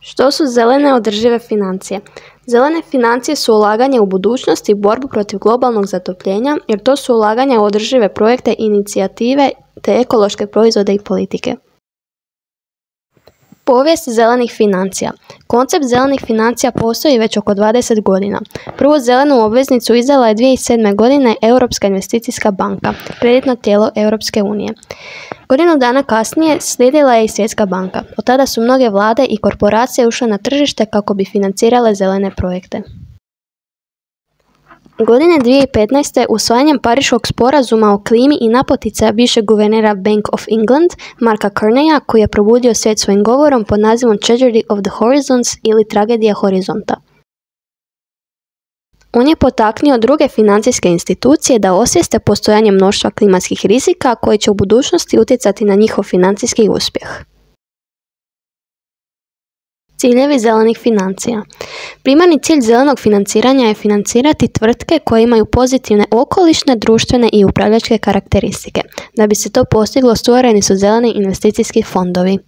Što su zelene održive financije? Zelene financije su ulaganje u budućnost i borbu protiv globalnog zatopljenja jer to su ulaganja u održive projekte, inicijative te ekološke proizvode i politike. Povijest zelenih financija. Koncept zelenih financija postoji već oko 20 godina. Prvu zelenu obveznicu izdala je 2007. godine Europska investicijska banka, kreditno tijelo Europske unije. Godinu dana kasnije slijedila je i Svjetska banka. Od tada su mnoge vlade i korporacije ušle na tržište kako bi financirale zelene projekte. Godine 2015. usvajanjem Pariškog sporazuma o klimi i napotica bivšeg guvernera Bank of England, Marka Carneya, koji je probudio svijet svojim govorom pod nazivom Tragedy of the Horizons ili Tragedija horizonta. On je potaknio druge financijske institucije da osvijeste postojanje mnoštva klimatskih rizika koji će u budućnosti utjecati na njihov financijski uspjeh. Ciljevi zelenih financija. Primarni cilj zelenog financiranja je financirati tvrtke koje imaju pozitivne okolišne, društvene i upravljačke karakteristike. Da bi se to postiglo, stvoreni su zeleni investicijski fondovi.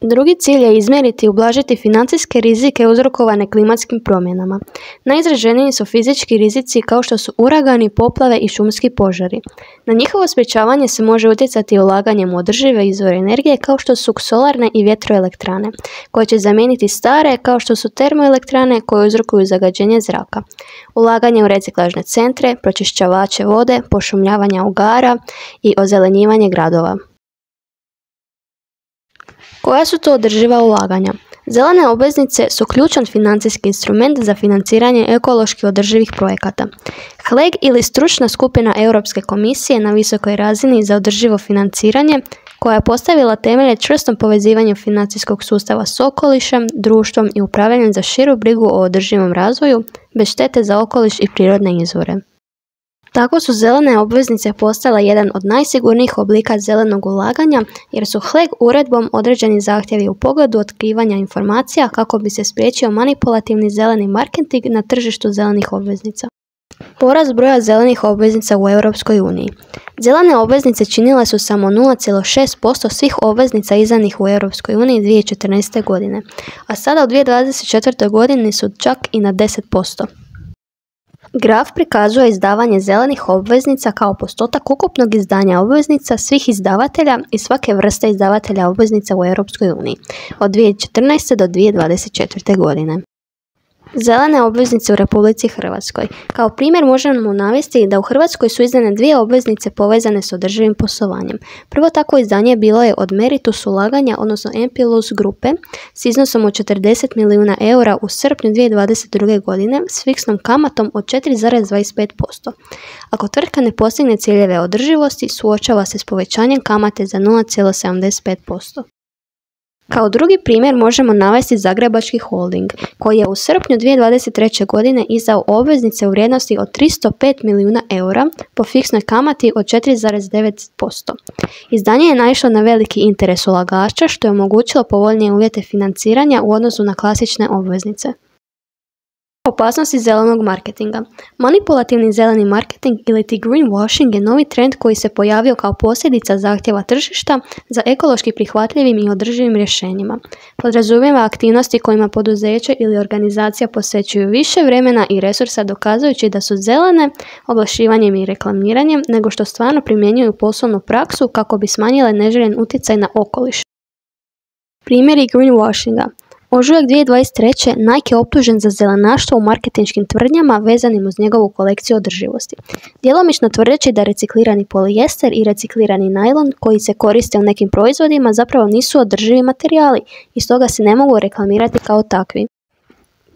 Drugi cilj je izmjeriti i ublažiti financijske rizike uzrokovane klimatskim promjenama. Najizraženiji su fizički rizici kao što su uragani, poplave i šumski požari. Na njihovo sprječavanje se može utjecati ulaganjem održive izvore energije kao što su solarne i vjetroelektrane, koje će zamijeniti stare kao što su termoelektrane koje uzrokuju zagađenje zraka. Ulaganje u reciklažne centre, pročišćavače vode, pošumljavanja ugara i ozelenjivanje gradova. Koja su to održiva ulaganja? Zelene obveznice su ključan financijski instrument za financiranje ekološki održivih projekata. HLEG ili stručna skupina Europske komisije na visokoj razini za održivo financiranje koja je postavila temelje čvrstom povezivanju financijskog sustava s okolišem, društvom i upravljanjem za širu brigu o održivom razvoju bez štete za okoliš i prirodne izvore. Tako su zelene obveznice postale jedan od najsigurnijih oblika zelenog ulaganja jer su HLEG uredbom određeni zahtjevi u pogledu otkrivanja informacija kako bi se spriječio manipulativni zeleni marketing na tržištu zelenih obveznica. Porast broja zelenih obveznica u Europskoj uniji. Zelene obveznice činile su samo 0,6% svih obveznica izdanih u Europskoj uniji 2014. godine, a sada u 2024. godini su čak i na 10%. Graf prikazuje izdavanje zelenih obveznica kao postotak ukupnog izdanja obveznica svih izdavatelja i svake vrste izdavatelja obveznica u uniji od 2014. do 2024. godine. Zelene obveznice u Republici Hrvatskoj. Kao primjer možemo navesti da u Hrvatskoj su izdane dvije obveznice povezane s održivim poslovanjem. Prvo takvo izdanje bilo je od Meritus ulaganja, odnosno Empilus grupe, s iznosom od 40 milijuna eura u srpnju 2022. godine s fiksnom kamatom od 4,25%. Ako tvrtka ne postigne ciljeve održivosti, suočava se s povećanjem kamate za 0,75%. Kao drugi primjer možemo navesti Zagrebački holding, koji je u srpnju 2023. godine izdao obveznice u vrijednosti od 305 milijuna eura po fiksnoj kamati od 4,9%. Izdanje je naišlo na veliki interes ulagača što je omogućilo povoljnije uvjete financiranja u odnosu na klasične obveznice. Opasnosti zelenog marketinga. Manipulativni zeleni marketing ili ti greenwashing je novi trend koji se pojavio kao posljedica zahtjeva tržišta za ekološki prihvatljivim i održivim rješenjima. Podrazumijeva aktivnosti kojima poduzeće ili organizacija posvećuju više vremena i resursa dokazujući da su zelene oglašivanjem i reklamiranjem nego što stvarno primjenjuju poslovnu praksu kako bi smanjile neželjen utjecaj na okoliš. Primjeri greenwashinga. Ožujak 2023. Nike je optužen za zelenaštvo u marketinškim tvrdnjama vezanim uz njegovu kolekciju održivosti. Djelomično tvrdeći da reciklirani polijester i reciklirani najlon koji se koriste u nekim proizvodima zapravo nisu održivi materijali i stoga se ne mogu reklamirati kao takvi.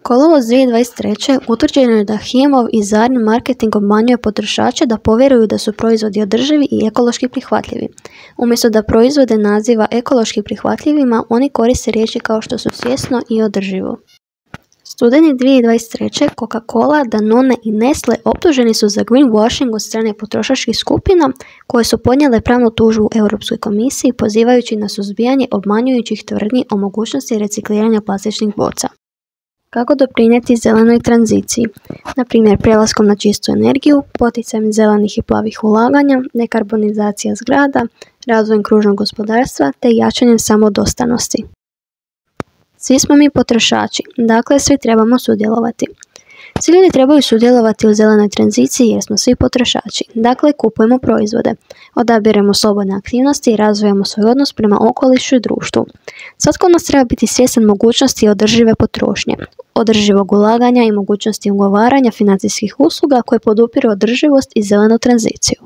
Kolovoz 2023. utvrđeno je da Himov i Zarni marketing obmanjuje potrošače da povjeruju da su proizvodi održivi i ekološki prihvatljivi. Umjesto da proizvode naziva ekološki prihvatljivima, oni koriste riječi kao što su svjesno i održivo. Studeni 2023. Coca-Cola, Danone i Nestle optuženi su za greenwashing od strane potrošačkih skupina koje su podnijele pravnu tužbu Europskoj komisiji pozivajući na suzbijanje obmanjujućih tvrdnji o mogućnosti recikliranja plastičnih boca. Kako doprinijeti zelenoj tranziciji? Na primjer, prelaskom na čistu energiju, poticajem zelenih i plavih ulaganja, dekarbonizacija zgrada, razvojem kružnog gospodarstva te jačanjem samodostanosti. Svi smo mi potrošači, dakle svi trebamo sudjelovati. Svi ljudi trebaju sudjelovati u zelenoj tranziciji jer smo svi potrošači, dakle kupujemo proizvode, odabiremo slobodne aktivnosti i razvijamo svoj odnos prema okolišu i društvu. Svatko nas treba biti svjestan mogućnosti održive potrošnje, održivog ulaganja i mogućnosti ugovaranja financijskih usluga koje podupiru održivost i zelenu tranziciju.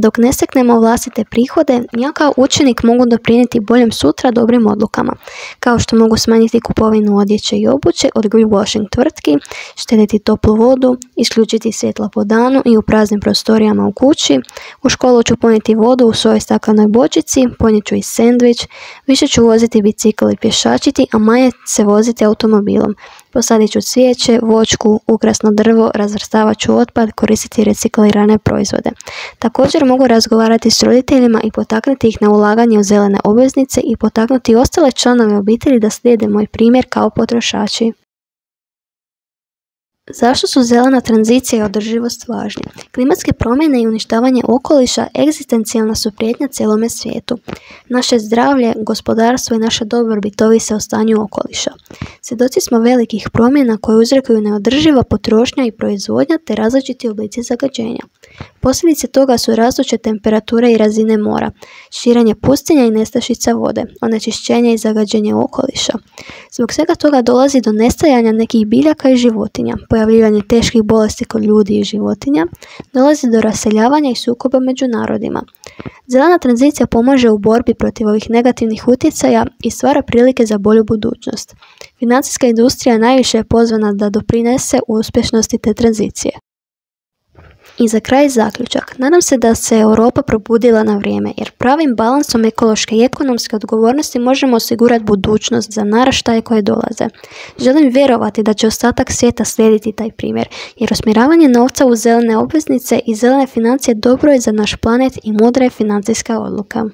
Dok ne steknemo vlastite prihode, ja kao učenik mogu doprinijeti boljem sutra dobrim odlukama, kao što mogu smanjiti kupovinu odjeće i obuće od greenwashing tvrtki, štediti toplu vodu, isključiti svjetla po danu i u praznim prostorijama u kući, u školu ću ponijeti vodu u svojoj staklenoj bočici, ponijet ću i sendvič, više ću voziti bicikl i pješačiti, a manje se voziti automobilom, Posadit ću cvijeće, voćku, ukrasno drvo, razvrstavat ću otpad, koristiti reciklirane proizvode. Također mogu razgovarati s roditeljima i potaknuti ih na ulaganje u zelene obveznice i potaknuti ostale članove obitelji da slijede moj primjer kao potrošači. Zašto su zelena tranzicija i održivost važni? Klimatske promjene i uništavanje okoliša egzistencijalna su prijetnja cijelome svijetu. Naše zdravlje, gospodarstvo i naša dobrobit ovise o stanju okoliša. Svjedoci smo velikih promjena koje uzrekuju neodrživa potrošnja i proizvodnja te različiti oblici zagađenja. Posljedice toga su rastuće temperature i razine mora, širenje pustinja i nestašica vode, onečišćenje i zagađenje okoliša. Zbog svega toga dolazi do nestajanja nekih biljaka i životinja, pojavljivanje teških bolesti kod ljudi i životinja, dolazi do raseljavanja i sukoba među narodima. Zelena tranzicija pomaže u borbi protiv ovih negativnih utjecaja i stvara prilike za bolju budućnost. Financijska industrija najviše je pozvana da doprinese uspješnosti te tranzicije. I za kraj zaključak. Nadam se da se Europa probudila na vrijeme, jer pravim balansom ekološke i ekonomske odgovornosti možemo osigurati budućnost za naraštaje koje dolaze. Želim vjerovati da će ostatak svijeta slijediti taj primjer, jer usmjeravanje novca u zelene obveznice i zelene financije dobro je za naš planet i mudra je financijska odluka.